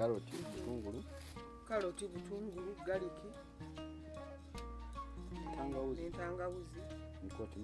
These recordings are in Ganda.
karoti butungulu kaloti butungulu galiki Tangawuzi. n'entangawuzi mikoti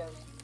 those.